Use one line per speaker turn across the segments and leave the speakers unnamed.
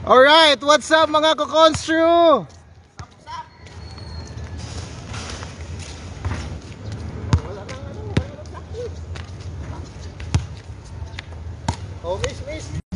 Alright, what's up mga kukonstru? Oh, miss, miss.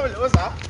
Come on, what's that?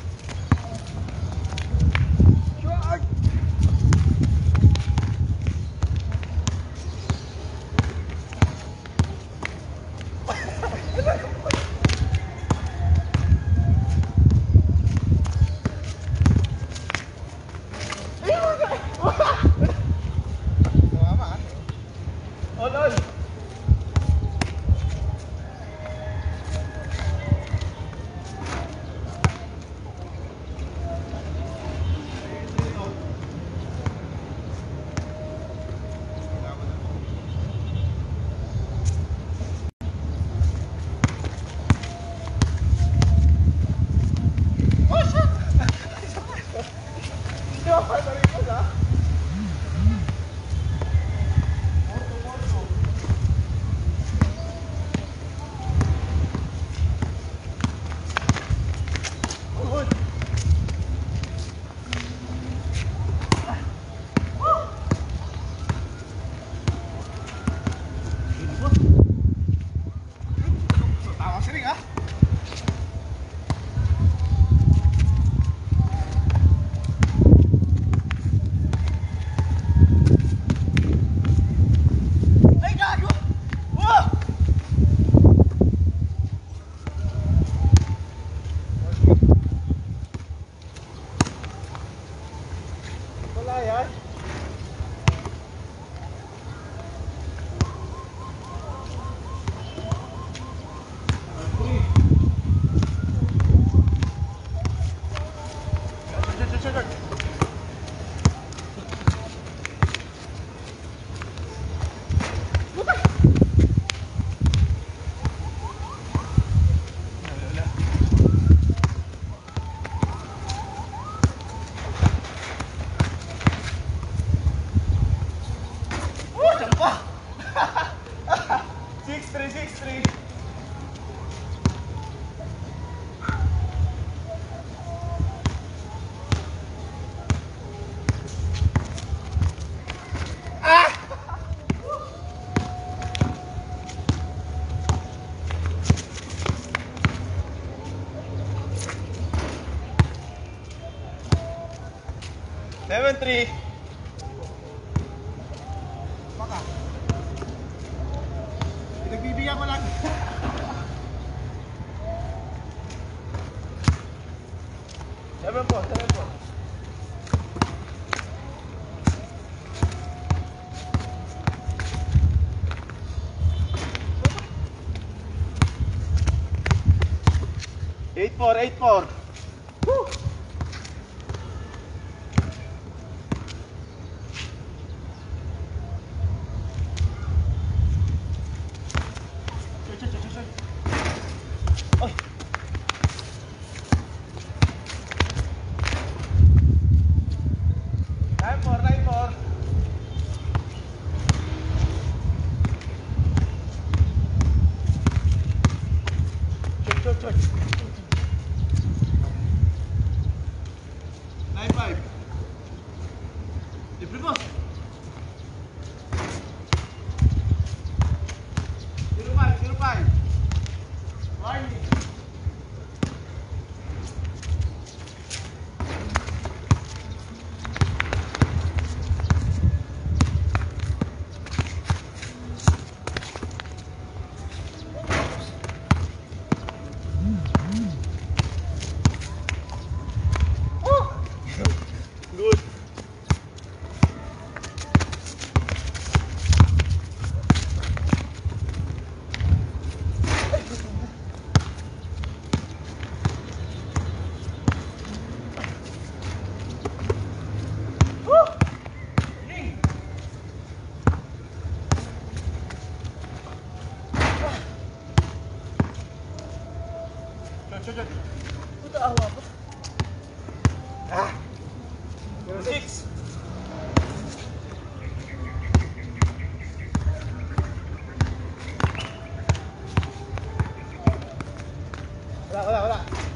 7-3. Baka. Pinagbibigyan ko lang. Seven po, seven po. Eight four, eight four.
for Bu da ahvabı.
Six.
Hola,
hola, hola.